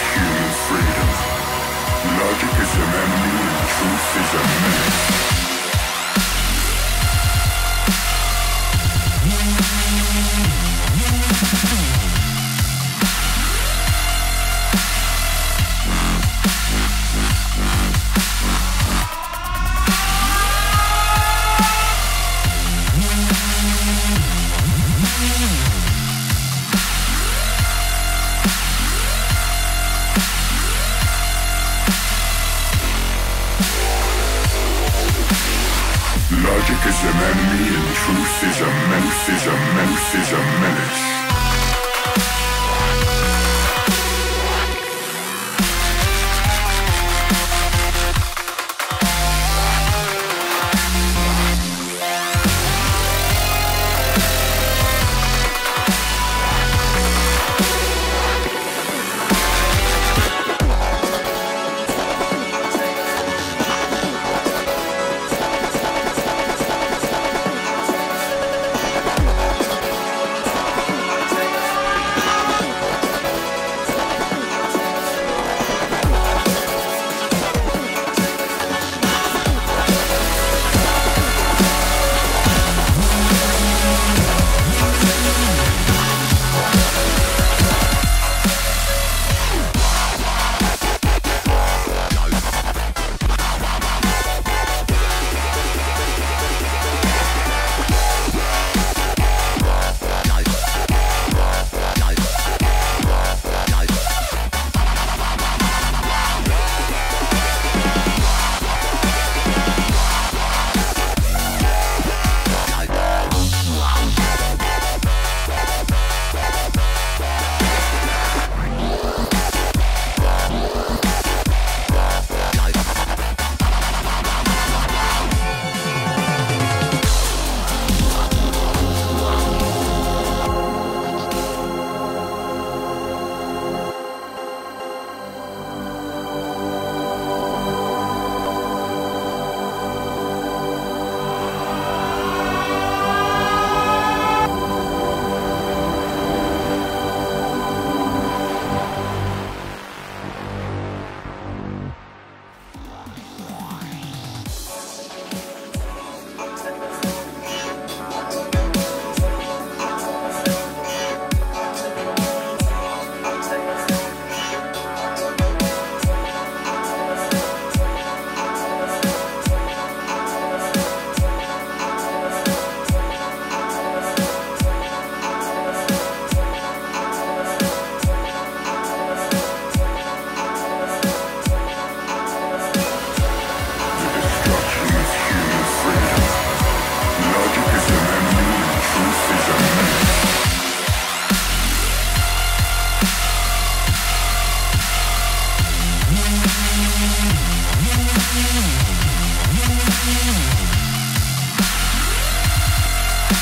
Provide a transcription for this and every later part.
Human freedom. Logic is an enemy and truth is a menace. Logic is an enemy and truth is a menace, is a menace, is a menace.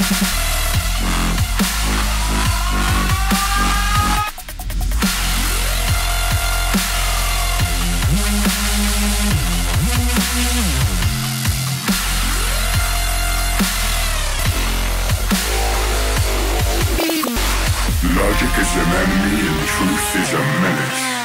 Logic is an enemy and truth is a menace.